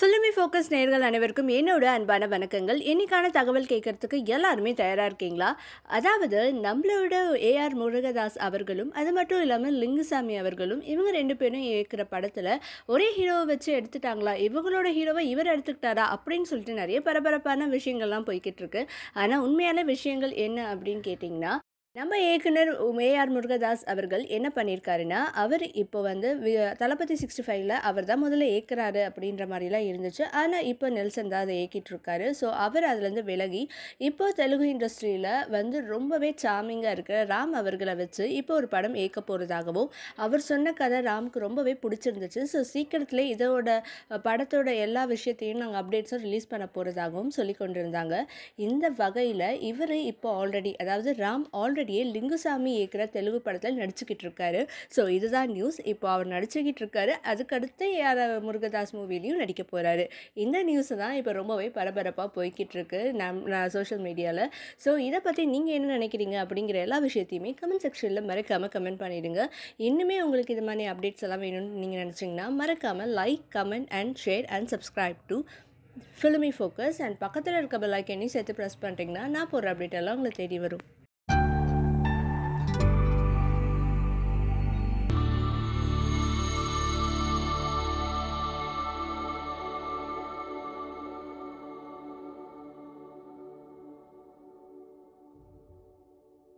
Filmy focus நேர்கள் அனைவருக்கும் என்னோட அன்பான வணக்கங்கள். இன்னைக்கான தகவல் கேட்கறதுக்கு எல்லாருமே தயாராக இருக்கீங்களா? அதாவது நம்மளோட ஏஆர் முருகதாஸ் அவர்களும் அது மட்டும் இல்லாமல் லிங்குசாமி அவர்களும் இவங்க ரெண்டு பேரும் இயக்கிற படத்தில் ஒரே ஹீரோவை வச்சு எடுத்துட்டாங்களா? இவங்களோட ஹீரோவை இவர் எடுத்துக்கிட்டாரா? அப்படின்னு சொல்லிட்டு நிறைய பரபரப்பான விஷயங்கள்லாம் போய்கிட்டு இருக்கு. ஆனால் உண்மையான விஷயங்கள் என்ன அப்படின்னு கேட்டிங்கன்னா நம்ம இயக்குனர் ஏஆர் முருகதாஸ் அவர்கள் என்ன பண்ணியிருக்காருன்னா அவர் இப்போ வந்து தளபதி சிக்ஸ்டி ஃபைவ்ல அவர் தான் முதல்ல ஏற்கிறாரு அப்படின்ற மாதிரிலாம் இருந்துச்சு. ஆனால் இப்போ நெல்சன் தான் அதை ஏக்கிட்டு இருக்காரு ஸோ அவர் அதுலேருந்து விலகி இப்போ தெலுங்கு இண்டஸ்ட்ரியில் வந்து ரொம்பவே சாமிங்காக இருக்கிற ராம் அவர்களை வச்சு இப்போ ஒரு படம் ஏற்க போகிறதாகவும் அவர் சொன்ன கதை ராமுக்கு ரொம்பவே பிடிச்சிருந்துச்சு. ஸோ சீக்கிரத்தில் இதோட படத்தோட எல்லா விஷயத்தையும் நாங்கள் அப்டேட்ஸும் ரிலீஸ் பண்ண போகிறதாகவும் சொல்லி கொண்டிருந்தாங்க இந்த வகையில் இவர் இப்போ ஆல்ரெடி அதாவது ராம் ஆல்ரெடியே லிங்குசாமி இயக்கிற தெலுங்கு படத்தில் நடிச்சுக்கிட்டு இருக்காரு. ஸோ இதுதான் நியூஸ் இப்போ அவர் நடிச்சுக்கிட்டு இருக்காரு. அதுக்கடுத்து யார் முருகதாஸ் மூவிலையும் நடிக்க போகிறாரு இந்த நியூஸ் தான் இப்போ ரொம்பவே பரபரப்பாக போய்கிட்டு இருக்கு நம் சோஷியல் மீடியாவில் ஸோ இதை பற்றி நீங்கள் என்ன நினைக்கிறீங்க அப்படிங்கிற எல்லா விஷயத்தையுமே கமெண்ட் செக்ஷனில் மறக்காமல் கமெண்ட் பண்ணிடுங்க. இன்னுமே உங்களுக்கு இது மாதிரி அப்டேட்ஸ் எல்லாம் வேணும்னு நீங்கள் நினச்சிங்கன்னா மறக்காமல் like comment and share and subscribe to Filmy Focus and பக்கத்தில் இருக்க பெல் ஐக்கனையும் சேர்த்து ப்ரெஸ் பண்ணிட்டீங்கன்னா நான் போடுற அப்டேட் எல்லாம் உங்களை தேடி வரும்.